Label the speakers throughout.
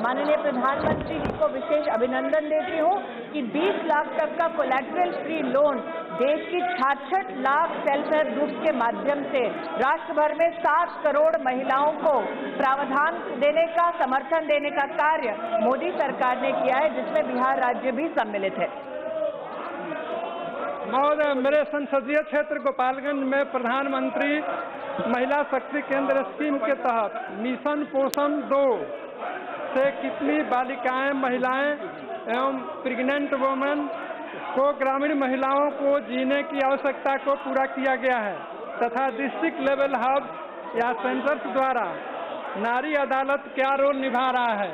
Speaker 1: माननीय प्रधानमंत्री जी को विशेष अभिनंदन देती हूँ कि 20 लाख तक का कोलेट्रल फ्री लोन देश की छाछठ लाख सेल्फ हेल्प ग्रुप के माध्यम से राष्ट्र भर में सात करोड़ महिलाओं को प्रावधान देने का, समर्थन देने का कार्य मोदी सरकार ने किया है, जिसमें बिहार राज्य भी सम्मिलित है।
Speaker 2: महोदय, मेरे संसदीय क्षेत्र गोपालगंज में प्रधानमंत्री महिला शक्ति केंद्र स्कीम के तहत मिशन पोषण दो से कितनी बालिकाएँ, महिलाएँ एवं प्रेग्नेंट वुमेन को ग्रामीण महिलाओं को जीने की आवश्यकता को पूरा किया गया है तथा डिस्ट्रिक्ट लेवल हब या सेंटर्स द्वारा नारी अदालत क्या रोल निभा रहा है?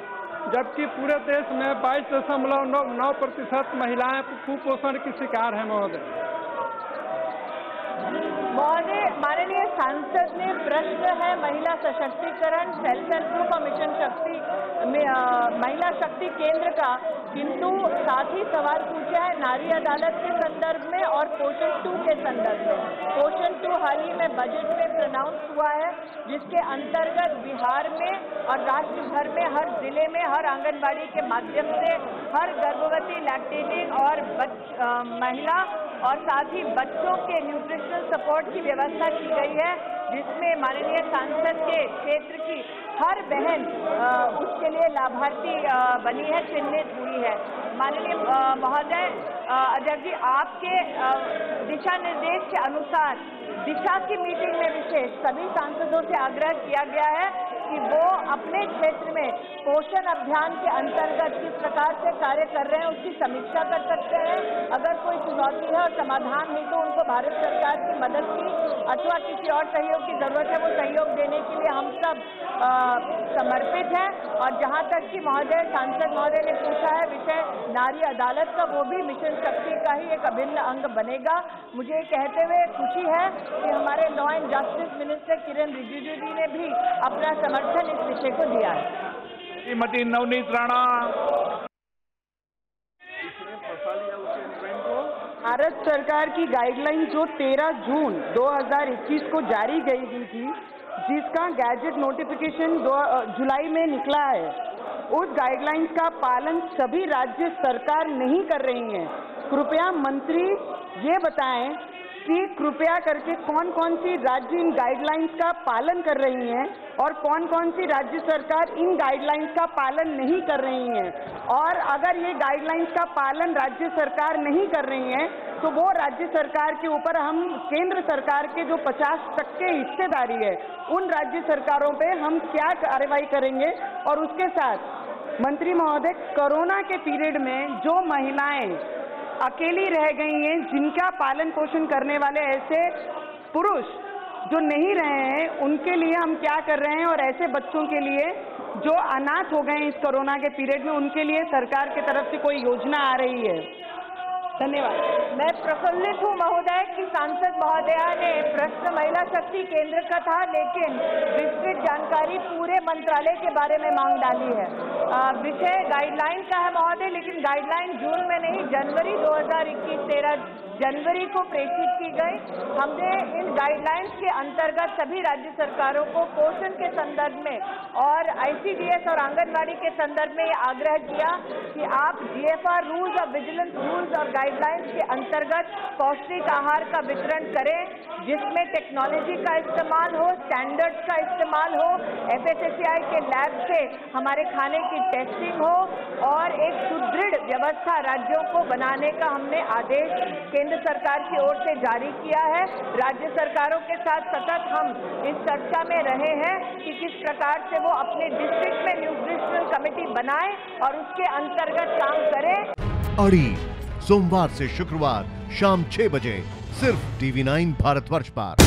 Speaker 2: जबकि पूरे देश में बाईस दशमलव नौ प्रतिशत महिलाएँ कुपोषण की शिकार हैं, महोदय
Speaker 1: माननीय सांसद ने प्रश्न है, महिला सशक्तिकरण सेल्फ हेल्प ग्रुप और मिशन शक्ति, में महिला शक्ति केंद्र का। किंतु साथ ही सवाल पूछा है, नारी अदालत के संदर्भ में और पोषण टू के संदर्भ में। पोषण टू हाल ही में बजट में प्रनाउंस हुआ है जिसके अंतर्गत बिहार में और राष्ट्र भर में हर ज़िले में हर आंगनबाड़ी के माध्यम से हर गर्भवती लैक्टेटिंग और बच, अ, महिला और साथ ही बच्चों के न्यूट्रिशनल सपोर्ट की व्यवस्था की गई है जिसमें माननीय सांसद के क्षेत्र की हर बहन उसके लिए लाभार्थी बनी है चिन्हित हुई है। माननीय महोदय अजय जी आपके दिशा निर्देश के अनुसार दिशा की मीटिंग में विशेष सभी सांसदों से आग्रह किया गया है कि वो अपने क्षेत्र में पोषण अभियान के अंतर्गत किस प्रकार से कार्य कर रहे हैं, उसकी समीक्षा कर सकते हैं। अगर कोई चुनौती है और समाधान है तो उनको भारत सरकार की मदद की अथवा किसी और सहयोग की ज़रूरत है, वो सहयोग देने के लिए हम सब समर्पित हैं। और जहाँ तक कि महोदय, सांसद महोदय ने पूछा है, विषय नारी अदालत का, वो भी मिशन शक्ति का ही एक अभिन्न अंग बनेगा। मुझे कहते हुए खुशी है कि हमारे law and justice minister Kiren Rijiju ji ने भी अपना समर्थन इस विषय को दिया है।
Speaker 3: श्रीमती नवनीत राणा।
Speaker 4: भारत सरकार की गाइडलाइन जो 13 जून 2021 को जारी गई हुई थी जिसका गैजेट नोटिफिकेशन जुलाई में निकला है उस गाइडलाइंस का पालन सभी राज्य सरकार नहीं कर रही हैं। कृपया मंत्री ये बताएँ कि कृपया करके कौन कौन सी राज्य इन गाइडलाइंस का पालन कर रही हैं और कौन कौन सी राज्य सरकार इन गाइडलाइंस का पालन नहीं कर रही हैं। और अगर ये गाइडलाइंस का पालन राज्य सरकार नहीं कर रही हैं तो वो राज्य सरकार के ऊपर हम, केंद्र सरकार के जो 50 टक्के हिस्सेदारी है, उन राज्य सरकारों पे हम क्या कार्रवाई करेंगे? और उसके साथ मंत्री महोदय, कोरोना के पीरियड में जो महिलाएँ अकेली रह गई हैं, जिनका पालन पोषण करने वाले ऐसे पुरुष जो नहीं रहे हैं, उनके लिए हम क्या कर रहे हैं? और ऐसे बच्चों के लिए जो अनाथ हो गए हैं इस कोरोना के पीरियड में, उनके लिए सरकार की तरफ़ से कोई योजना आ रही है? धन्यवाद।
Speaker 1: मैं प्रफुल्लित हूँ, महोदय, कि सांसद महोदया ने प्रश्न महिला शक्ति केंद्र का था, लेकिन विस्तृत जानकारी पूरे मंत्रालय के बारे में मांग डाली है। विषय गाइडलाइन का है महोदय लेकिन गाइडलाइन जून में नहीं जनवरी 2021 तेरह जनवरी को प्रेषित की गई। हमने इन गाइडलाइंस के अंतर्गत सभी राज्य सरकारों को पोषण के संदर्भ में और आईसीडीएस और आंगनबाड़ी के संदर्भ में आग्रह किया कि आप जीएफआर रूल्स और विजिलेंस रूल्स और गाइडलाइंस के अंतर्गत पौष्टिक आहार का वितरण करें, जिसमें टेक्नोलॉजी का इस्तेमाल हो स्टैंडर्ड्स का इस्तेमाल हो एफएसएसआई के लैब से हमारे खाने की टेस्टिंग हो और एक सुदृढ़ व्यवस्था राज्यों को बनाने का हमने आदेश केंद्र सरकार की ओर से जारी किया है। राज्य सरकारों के साथ सतत हम इस चर्चा में रहे हैं कि किस प्रकार से वो अपने डिस्ट्रिक्ट में न्यूट्रिशनल कमेटी बनाए और उसके अंतर्गत काम करें।
Speaker 5: अड़ी सोमवार से शुक्रवार शाम छह बजे, सिर्फ़ टीवी नाइन भारतवर्ष पर।